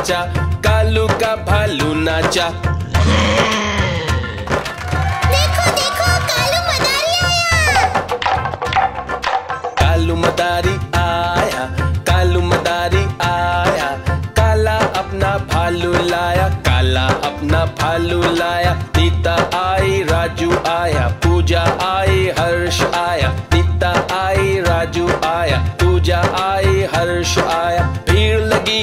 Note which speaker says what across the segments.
Speaker 1: नाचा कालू का भालू नाचा।
Speaker 2: देखो देखो कालू मदारी आया।
Speaker 1: कालू मदारी आया कालू मदारी आया। काला अपना भालू लाया काला अपना भालू लाया। नीता आई राजू आया पूजा आई हर्ष आया। नीता आई राजू आया पूजा आई हर्ष आया। भीड़ लगी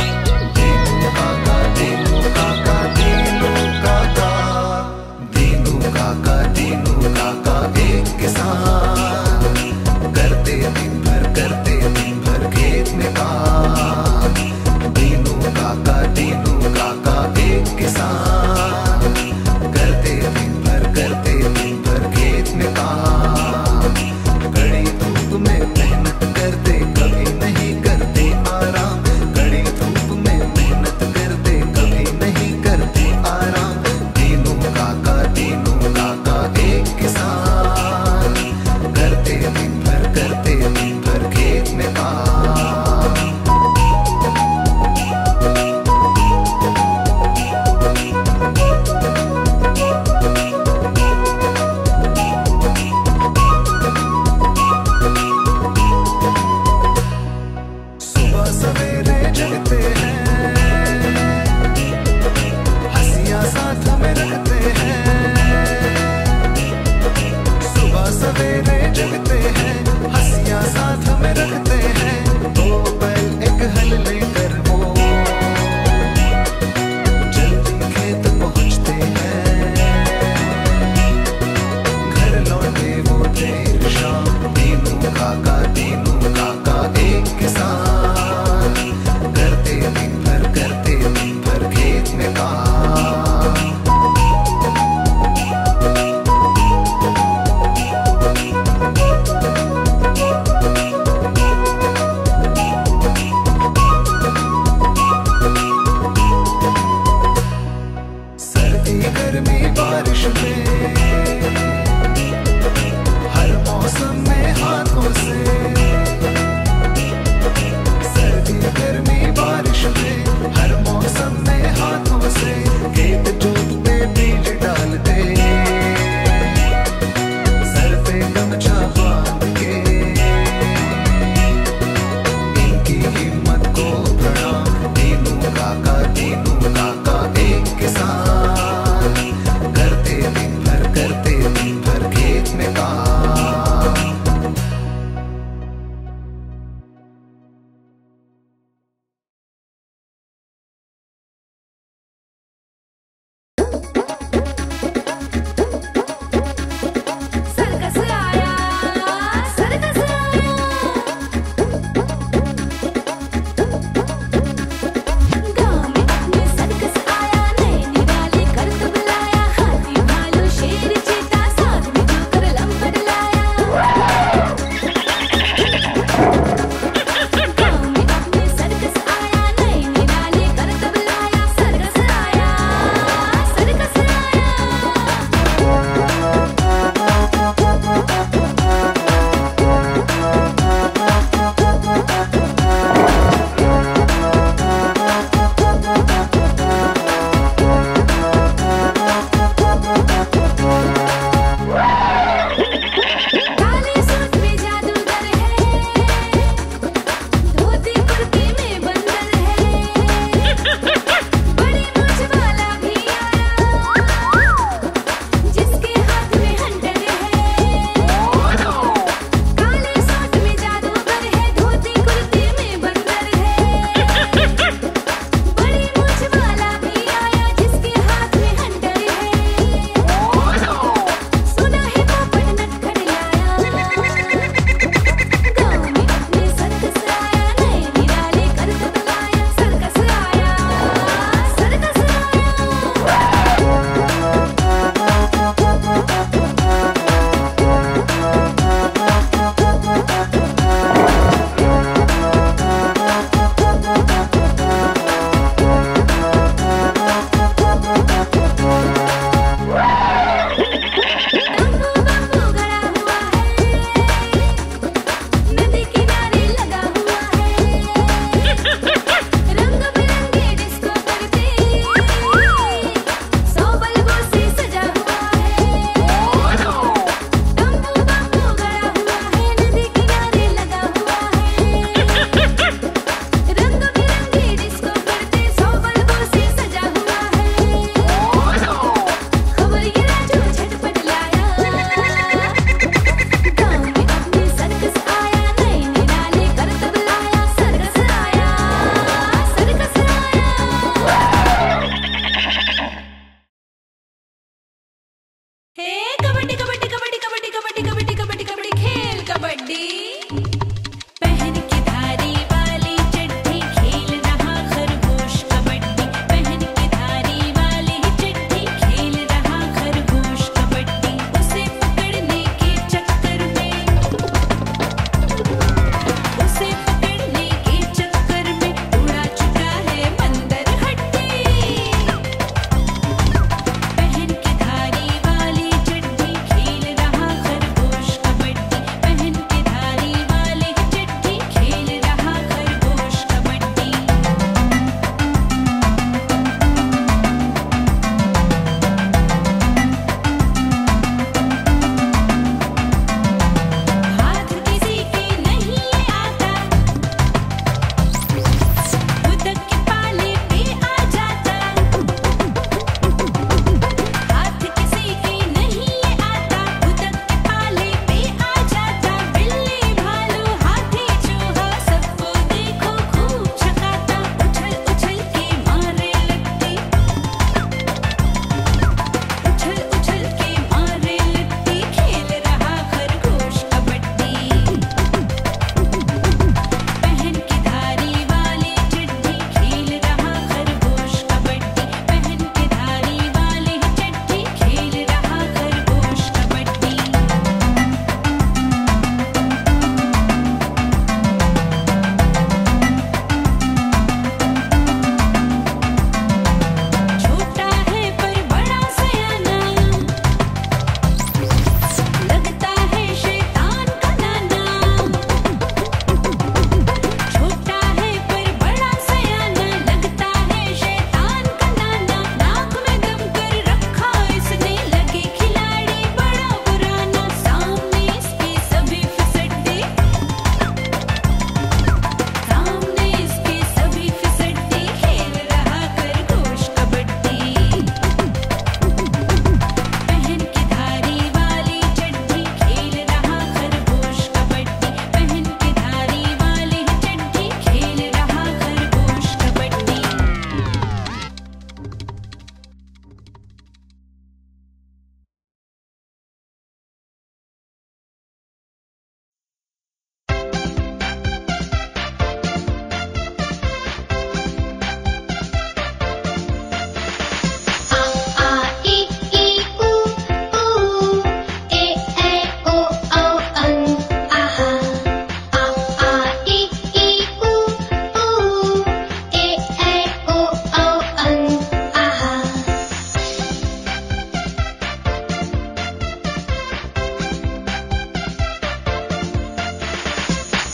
Speaker 3: इंसान करते दिन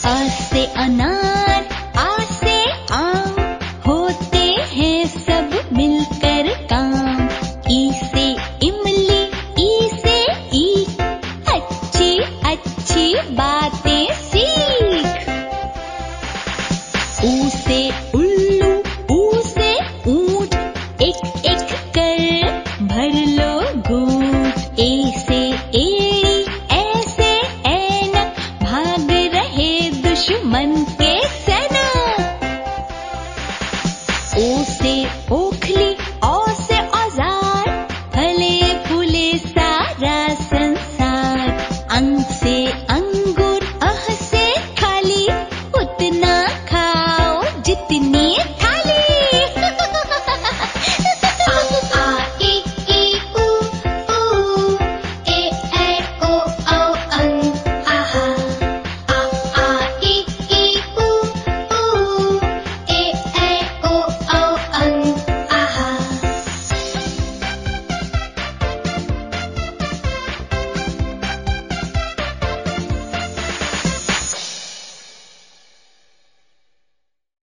Speaker 3: आ अनार आम, होते हैं सब मिलकर काम। ई से इमली, ई से
Speaker 4: अच्छी अच्छी बातें सीख। उसे उल्लू